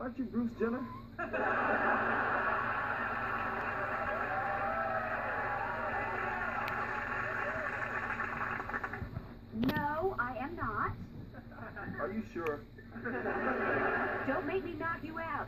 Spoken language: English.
Aren't you Bruce Jenner? No, I am not. Are you sure? Don't make me knock you out.